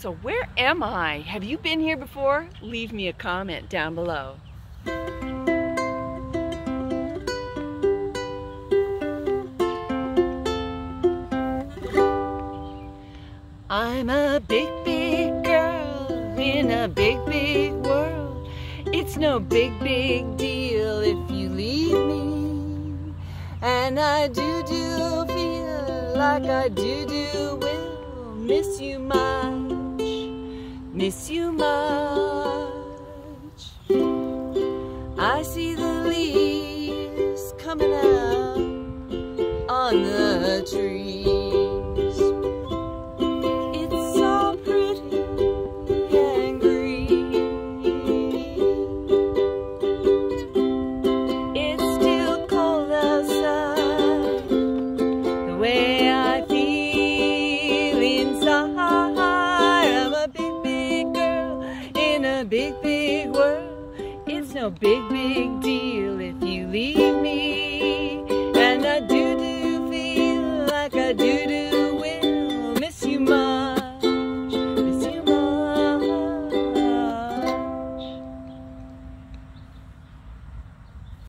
So where am I? Have you been here before? Leave me a comment down below. I'm a big, big girl in a big, big world. It's no big, big deal if you leave me. And I do, do feel like I do, do will miss you much, miss you much. I see the leaves coming out on the trees. Big, big world. It's no big, big deal